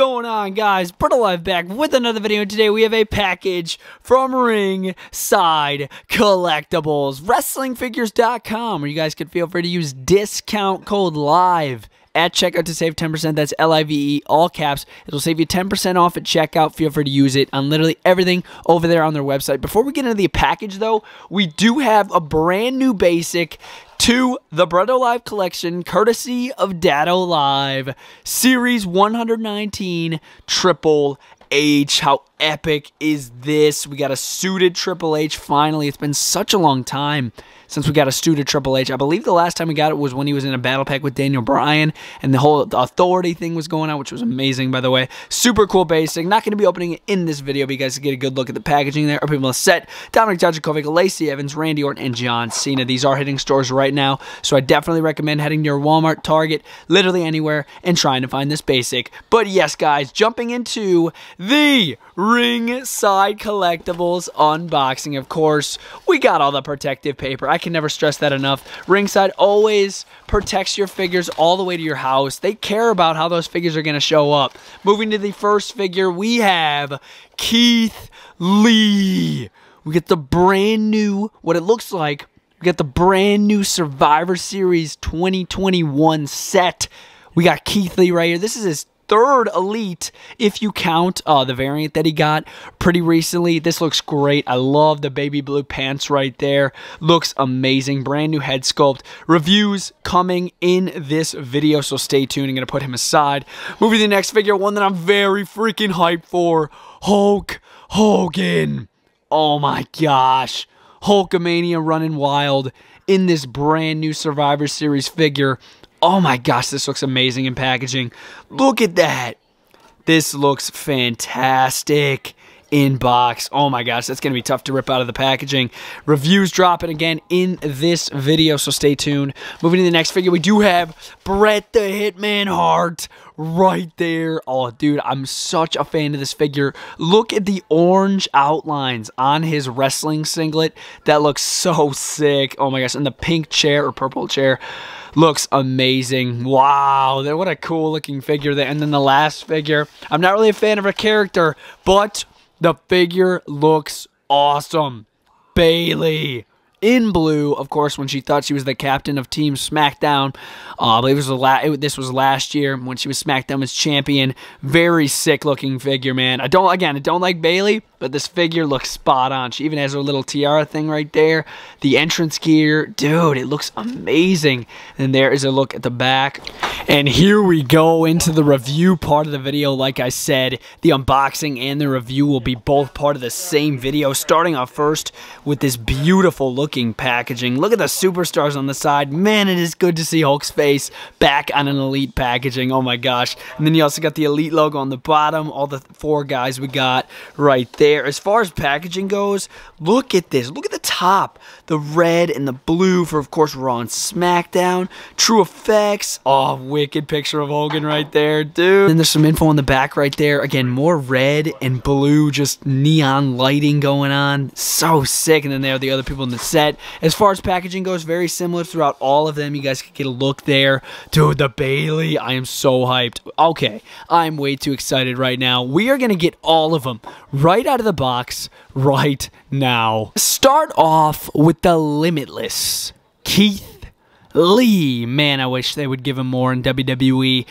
going on, guys? BrettO Live back with another video. Today we have a package from Ringside Collectibles, WrestlingFigures.com, where you guys can feel free to use discount code LIVE at checkout to save 10%. That's L I V E, all caps. It'll save you 10% off at checkout. Feel free to use it on literally everything over there on their website. Before we get into the package, though, we do have a brand new basic to the Bretto Live collection, courtesy of Dado Live, Series 119 Triple H. How epic is this? We got a suited Triple H finally. It's been such a long time since we got a suited Triple H. I believe the last time we got it was when he was in a battle pack with Daniel Bryan and the whole authority thing was going on, which was amazing, by the way. Super cool basic. Not going to be opening it in this video, but you guys can get a good look at the packaging there. Are people set? Dominik Dijakovic, Lacey Evans, Randy Orton, and John Cena. These are hitting stores right now, so I definitely recommend heading to your Walmart, Target, literally anywhere, and trying to find this basic. But yes, guys, jumping into the Ringside Collectibles unboxing. Of course, we got all the protective paper. I can never stress that enough. Ringside always protects your figures all the way to your house. They care about how those figures are going to show up. Moving to the first figure, we have Keith Lee. We get the brand new, what it looks like, we got the brand new Survivor Series 2021 set. We got Keith Lee right here. This is his third elite if you count uh, the variant that he got pretty recently. This looks great. I love the baby blue pants right there. Looks amazing. Brand new head sculpt. Reviews coming in this video, so stay tuned. I'm going to put him aside. Moving to the next figure, one that I'm very freaking hyped for. Hulk Hogan. Oh my gosh. Hulkamania running wild in this brand new Survivor Series figure. Oh my gosh, this looks amazing in packaging. Look at that. This looks fantastic in box. Oh my gosh, that's going to be tough to rip out of the packaging. Reviews dropping again in this video, so stay tuned. Moving to the next figure, we do have Bret the Hitman Hart right there. Oh, dude, I'm such a fan of this figure. Look at the orange outlines on his wrestling singlet. That looks so sick. Oh my gosh, and the pink chair or purple chair looks amazing. Wow, what a cool looking figure there. And then the last figure, I'm not really a fan of her character, but the figure looks awesome. Bayley in blue, of course, when she thought she was the captain of Team SmackDown. Uh, I believe was it, this was last year when she was SmackDown as champion. Very sick looking figure, man. I don't again, I don't like Bayley, but this figure looks spot on. She even has her little tiara thing right there. The entrance gear, dude, it looks amazing. And there is a look at the back. And here we go into the review part of the video. Like I said, the unboxing and the review will be both part of the same video. Starting off first with this beautiful looking packaging. Look at the superstars on the side. Man, it is good to see Hulk's face back on an Elite packaging. Oh my gosh. And then you also got the Elite logo on the bottom. All the four guys we got right there there. As far as packaging goes, look at this. Look at the top. The red and the blue for, of course, Raw and SmackDown. True Effects. Oh, wicked picture of Hogan right there, dude. And there's some info on the back right there. Again, more red and blue, just neon lighting going on. So sick. And then there are the other people in the set. As far as packaging goes, very similar throughout all of them. You guys can get a look there. Dude, the Bayley. I am so hyped. Okay, I'm way too excited right now. We are going to get all of them right out of the box right now. Start off with the Limitless. Keith Lee. Man, I wish they would give him more in WWE.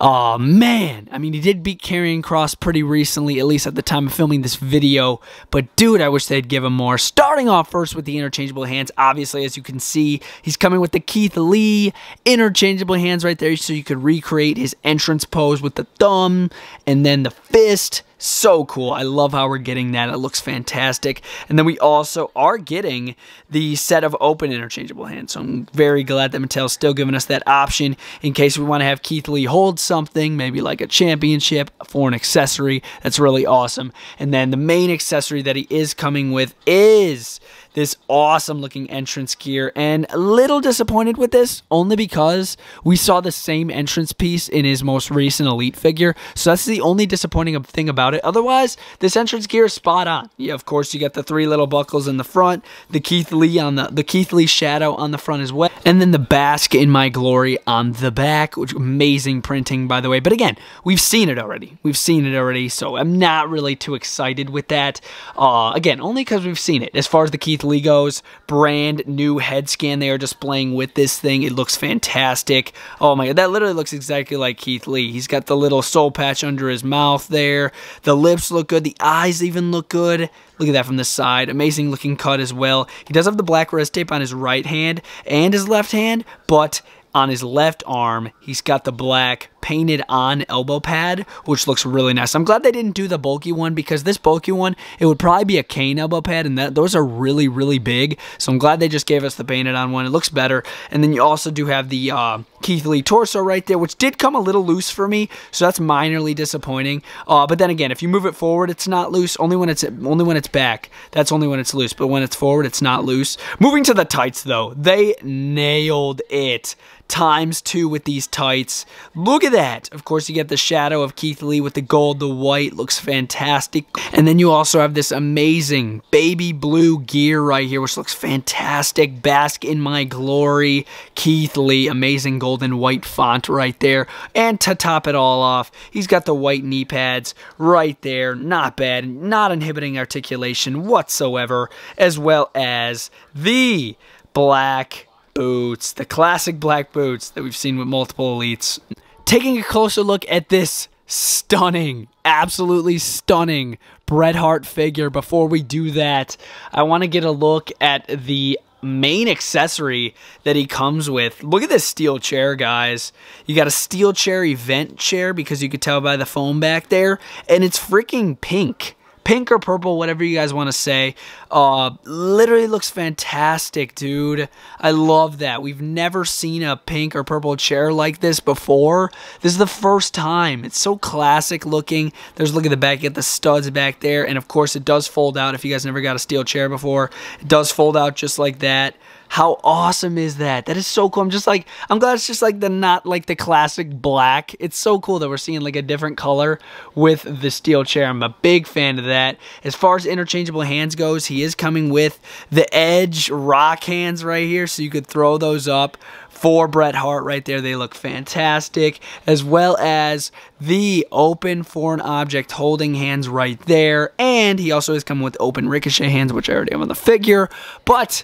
Oh, man. I mean, he did beat Karrion Kross pretty recently, at least at the time of filming this video. But, dude, I wish they'd give him more. Starting off first with the interchangeable hands. Obviously, as you can see, he's coming with the Keith Lee interchangeable hands right there so you could recreate his entrance pose with the thumb and then the fist so cool. I love how we're getting that. It looks fantastic. And then we also are getting the set of open interchangeable hands. So I'm very glad that Mattel's still giving us that option in case we want to have Keith Lee hold something, maybe like a championship for an accessory. That's really awesome. And then the main accessory that he is coming with is this awesome looking entrance gear and a little disappointed with this only because we saw the same entrance piece in his most recent elite figure so that's the only disappointing thing about it. Otherwise, this entrance gear is spot on. Yeah, of course, you got the three little buckles in the front, the Keith Lee on the the Keith Lee shadow on the front as well, and then the Bask in My Glory on the back, which amazing printing by the way. But again, we've seen it already. We've seen it already, so I'm not really too excited with that. Uh, again, only because we've seen it. As far as the Keith Lee goes, brand new head scan they are displaying with this thing. It looks fantastic. Oh my god, that literally looks exactly like Keith Lee. He's got the little soul patch under his mouth there. The lips look good. The eyes even look good. Look at that from the side. Amazing looking cut as well. He does have the black wrist tape on his right hand and his left hand, but on his left arm, he's got the black painted on elbow pad, which looks really nice. I'm glad they didn't do the bulky one because this bulky one, it would probably be a cane elbow pad, and that those are really, really big. So I'm glad they just gave us the painted on one. It looks better. And then you also do have the uh, Keith Lee torso right there, which did come a little loose for me, so that's minorly disappointing. Uh, but then again, if you move it forward, it's not loose. Only when it's only when it's back. That's only when it's loose. But when it's forward, it's not loose. Moving to the tights though, they nailed it times two with these tights. Look at that. Of course, you get the shadow of Keith Lee with the gold, the white. Looks fantastic. And then you also have this amazing baby blue gear right here, which looks fantastic. Bask in my glory. Keith Lee, amazing golden white font right there. And to top it all off, he's got the white knee pads right there. Not bad. Not inhibiting articulation whatsoever. As well as the black boots, the classic black boots that we've seen with multiple elites. Taking a closer look at this stunning, absolutely stunning Bret Hart figure. Before we do that, I want to get a look at the main accessory that he comes with. Look at this steel chair, guys. You got a steel chair event chair because you could tell by the foam back there, and it's freaking pink pink or purple, whatever you guys want to say. Uh, literally looks fantastic, dude. I love that. We've never seen a pink or purple chair like this before. This is the first time. It's so classic looking. There's look at the back, get the studs back there, and of course it does fold out. If you guys never got a steel chair before, it does fold out just like that. How awesome is that? That is so cool. I'm just like, I'm glad it's just like the not like the classic black. It's so cool that we're seeing like a different color with the steel chair. I'm a big fan of that. As far as interchangeable hands goes, he is coming with the Edge rock hands right here, so you could throw those up for Bret Hart right there. They look fantastic, as well as the open foreign object holding hands right there. And he also is coming with open ricochet hands, which I already have on the figure. But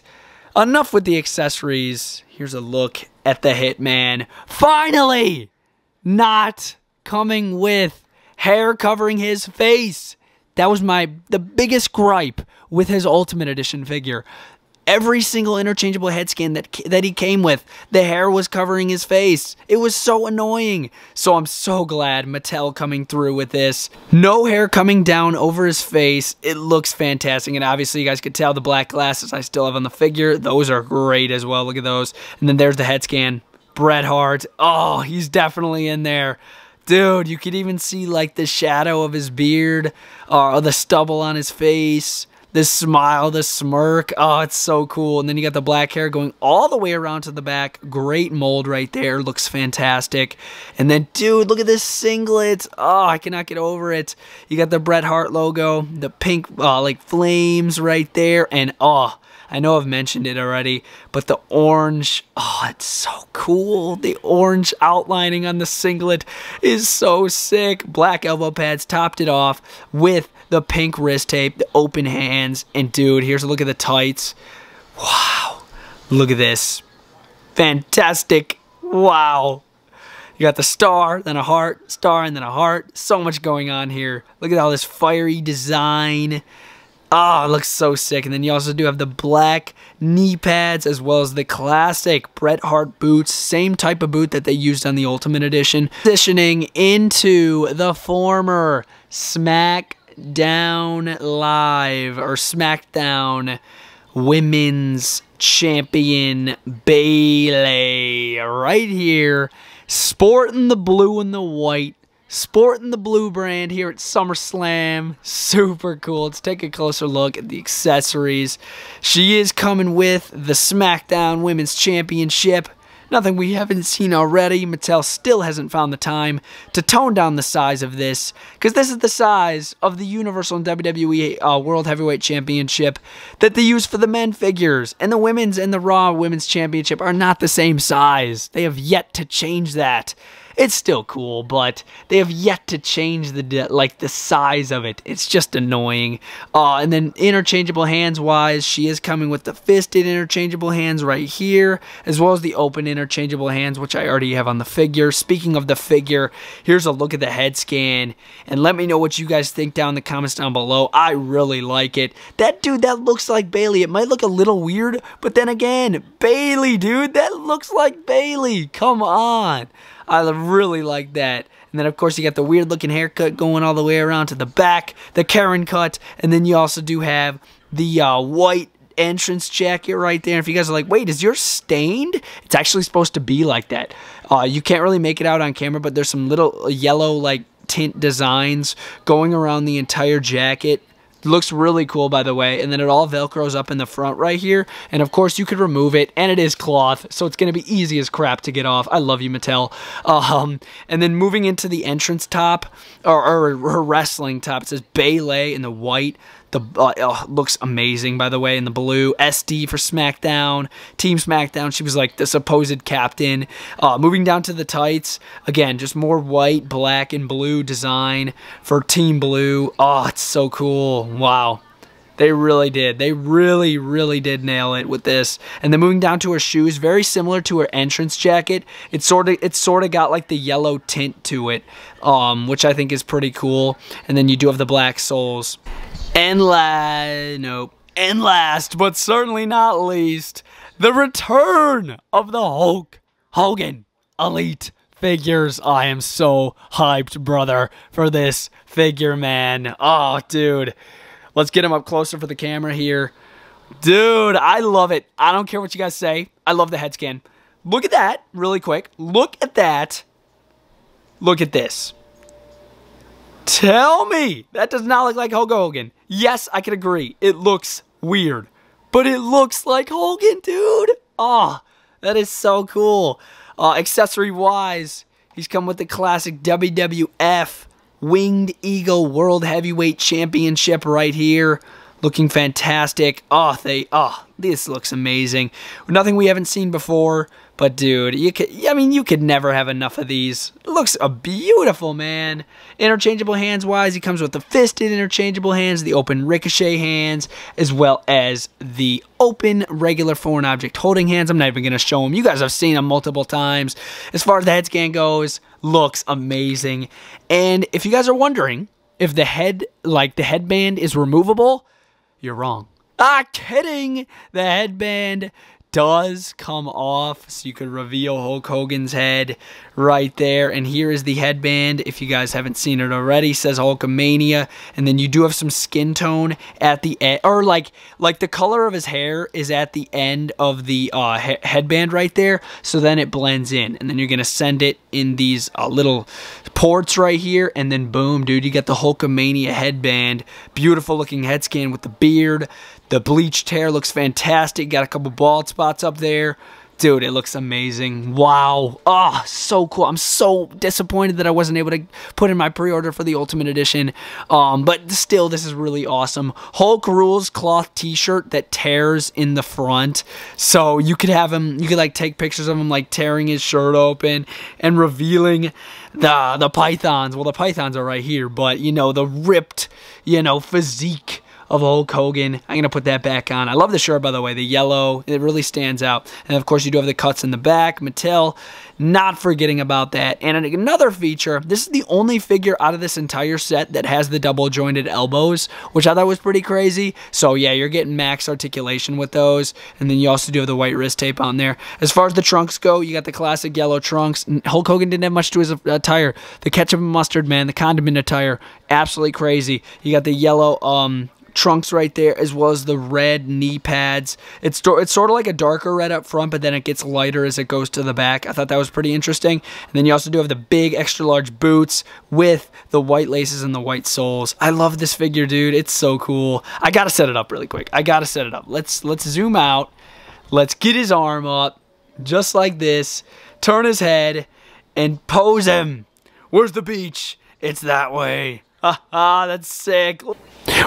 enough with the accessories. Here's a look at the Hitman. Finally! Not coming with hair covering his face. That was my the biggest gripe with his Ultimate Edition figure every single interchangeable head scan that that he came with, the hair was covering his face. It was so annoying. So I'm so glad Mattel coming through with this. No hair coming down over his face. It looks fantastic. And obviously you guys could tell the black glasses I still have on the figure. Those are great as well. Look at those. And then there's the head scan. Bret Hart. Oh, he's definitely in there. Dude, you could even see like the shadow of his beard or uh, the stubble on his face the smile, the smirk. Oh, it's so cool. And then you got the black hair going all the way around to the back. Great mold right there. Looks fantastic. And then, dude, look at this singlet. Oh, I cannot get over it. You got the Bret Hart logo, the pink, uh, like, flames right there. And, oh, I know I've mentioned it already, but the orange, oh, it's so cool. The orange outlining on the singlet is so sick. Black elbow pads topped it off with the pink wrist tape, the open hands, and dude, here's a look at the tights. Wow. Look at this. Fantastic. Wow. You got the star, then a heart, star, and then a heart. So much going on here. Look at all this fiery design. Ah, oh, it looks so sick. And then you also do have the black knee pads as well as the classic Bret Hart boots. Same type of boot that they used on the Ultimate Edition. Positioning into the former Smack SmackDown Live or SmackDown Women's Champion Bayley right here, sporting the blue and the white, sporting the blue brand here at SummerSlam. Super cool. Let's take a closer look at the accessories. She is coming with the SmackDown Women's Championship Nothing we haven't seen already. Mattel still hasn't found the time to tone down the size of this because this is the size of the Universal and WWE uh, World Heavyweight Championship that they use for the men figures. And the women's and the Raw Women's Championship are not the same size. They have yet to change that it's still cool, but they have yet to change the like the size of it. It's just annoying. Uh, and then interchangeable hands wise, she is coming with the fisted interchangeable hands right here, as well as the open interchangeable hands, which I already have on the figure. Speaking of the figure, here's a look at the head scan, and let me know what you guys think down in the comments down below. I really like it. That dude, that looks like Bayley. It might look a little weird, but then again, Bayley, dude, that looks like Bayley. Come on. I really like that. And then, of course, you got the weird looking haircut going all the way around to the back, the Karen cut, and then you also do have the uh, white entrance jacket right there. If you guys are like, wait, is yours stained? It's actually supposed to be like that. Uh, you can't really make it out on camera, but there's some little yellow, like, tint designs going around the entire jacket Looks really cool, by the way. And then it all velcros up in the front right here. And of course, you could remove it. And it is cloth, so it's going to be easy as crap to get off. I love you, Mattel. Um, and then moving into the entrance top, or, or her wrestling top, it says Bayley in the white. The uh, oh, looks amazing, by the way, in the blue. SD for SmackDown, Team SmackDown. She was like the supposed captain. Uh, moving down to the tights, again, just more white, black, and blue design for Team Blue. Oh, it's so cool. Wow. They really did. They really, really did nail it with this. And then moving down to her shoes, very similar to her entrance jacket. It's sort of it's sort of got like the yellow tint to it, um, which I think is pretty cool. And then you do have the black soles. And last, nope. And last, but certainly not least, the return of the Hulk Hogan Elite figures. I am so hyped, brother, for this figure, man. Oh, dude. Let's get him up closer for the camera here. Dude, I love it. I don't care what you guys say. I love the head scan. Look at that really quick. Look at that. Look at this. Tell me that does not look like Hulk Hogan. Yes, I can agree. It looks weird, but it looks like Hogan, dude. Oh, that is so cool. Uh, accessory wise, he's come with the classic WWF Winged Eagle World Heavyweight Championship right here. Looking fantastic. Oh, they, oh, this looks amazing. Nothing we haven't seen before. But dude, you could I mean you could never have enough of these. Looks a beautiful, man. Interchangeable hands wise, he comes with the fisted interchangeable hands, the open ricochet hands, as well as the open regular foreign object holding hands. I'm not even going to show them. You guys have seen them multiple times. As far as the head scan goes, looks amazing. And if you guys are wondering if the head like the headband is removable, you're wrong. Ah, kidding. The headband does come off so you could reveal Hulk Hogan's head right there. And here is the headband if you guys haven't seen it already says Hulkamania. And then you do have some skin tone at the end or like like the color of his hair is at the end of the uh, he headband right there. So then it blends in. And then you're gonna send it in these uh, little ports right here. And then boom dude you get the Hulkamania headband. Beautiful looking head scan with the beard the bleached hair looks fantastic. Got a couple bald spots up there. Dude, it looks amazing. Wow. Oh, so cool. I'm so disappointed that I wasn't able to put in my pre-order for the Ultimate Edition. Um, but still, this is really awesome. Hulk Rules cloth t-shirt that tears in the front. So you could have him, you could like take pictures of him like tearing his shirt open and revealing the, the pythons. Well, the pythons are right here, but you know, the ripped, you know, physique of Hulk Hogan. I'm going to put that back on. I love the shirt, by the way. The yellow, it really stands out. And of course, you do have the cuts in the back. Mattel, not forgetting about that. And another feature, this is the only figure out of this entire set that has the double jointed elbows, which I thought was pretty crazy. So yeah, you're getting max articulation with those. And then you also do have the white wrist tape on there. As far as the trunks go, you got the classic yellow trunks. Hulk Hogan didn't have much to his attire. The ketchup and mustard man, the condiment attire, absolutely crazy. You got the yellow um trunks right there, as well as the red knee pads. It's it's sort of like a darker red up front, but then it gets lighter as it goes to the back. I thought that was pretty interesting. And then you also do have the big extra large boots with the white laces and the white soles. I love this figure, dude. It's so cool. I gotta set it up really quick. I gotta set it up. Let's let's zoom out. Let's get his arm up. just like this, turn his head, and pose him. Where's the beach? It's that way. Ha ha, that's sick.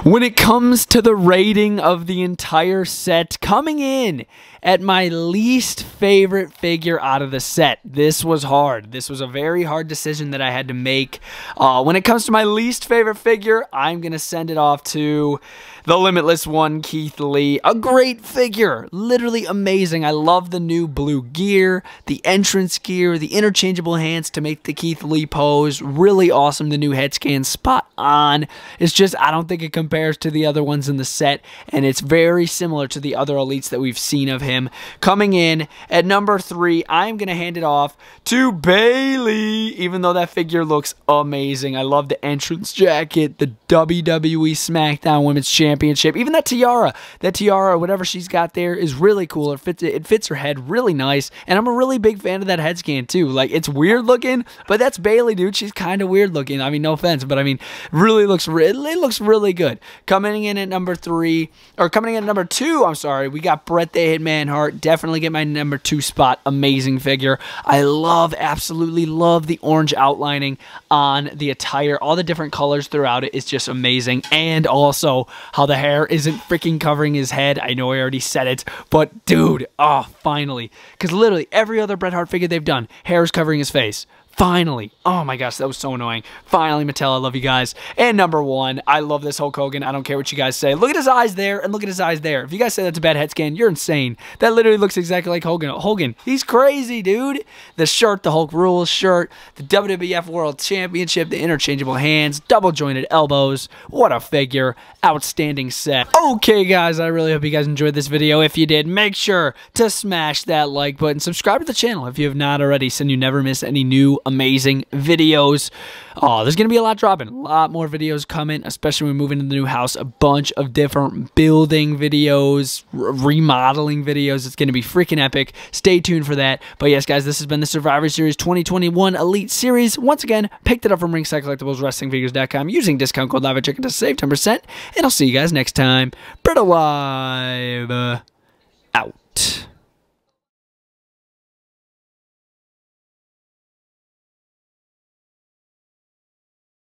When it comes to the rating of the entire set, coming in at my least favorite figure out of the set. This was hard. This was a very hard decision that I had to make. Uh, when it comes to my least favorite figure, I'm going to send it off to the Limitless One, Keith Lee. A great figure. Literally amazing. I love the new blue gear, the entrance gear, the interchangeable hands to make the Keith Lee pose. Really awesome. The new head scan spot on. It's just, I don't think it compares to the other ones in the set, and it's very similar to the other elites that we've seen of him. Coming in at number three, I'm going to hand it off to Bayley, even though that figure looks amazing. I love the entrance jacket, the WWE SmackDown Women's Championship, even that tiara. That tiara, whatever she's got there, is really cool. It fits, it fits her head really nice, and I'm a really big fan of that head scan too. Like, it's weird looking, but that's Bayley, dude. She's kind of weird looking. I mean, no offense, but I mean, really looks, it looks really good. Coming in at number three, or coming in at number two, I'm sorry, we got Bret the Hitman Hart. Definitely get my number two spot. Amazing figure. I love, absolutely love the orange outlining on the attire. All the different colors throughout it is just amazing. And also how the hair isn't freaking covering his head. I know I already said it, but dude, oh, finally. Because literally every other Bret Hart figure they've done, hair is covering his face. Finally. Oh my gosh, that was so annoying. Finally, Mattel, I love you guys. And number one, I love this Hulk Hogan. I don't care what you guys say. Look at his eyes there and look at his eyes there. If you guys say that's a bad head scan, you're insane. That literally looks exactly like Hogan. Hogan, he's crazy, dude. The shirt, the Hulk Rules shirt, the WWF World Championship, the interchangeable hands, double jointed elbows. What a figure. Outstanding set. Okay, guys, I really hope you guys enjoyed this video. If you did, make sure to smash that like button. Subscribe to the channel if you have not already so you never miss any new amazing videos. Oh, there's going to be a lot dropping. A lot more videos coming, especially when we move into the new house. A bunch of different building videos, remodeling videos. It's going to be freaking epic. Stay tuned for that. But yes, guys, this has been the Survivor Series 2021 Elite Series. Once again, picked it up from Ringside Collectibles, WrestlingFigures.com using discount code Live to save 10%. And I'll see you guys next time. BrettO Live. Uh, out.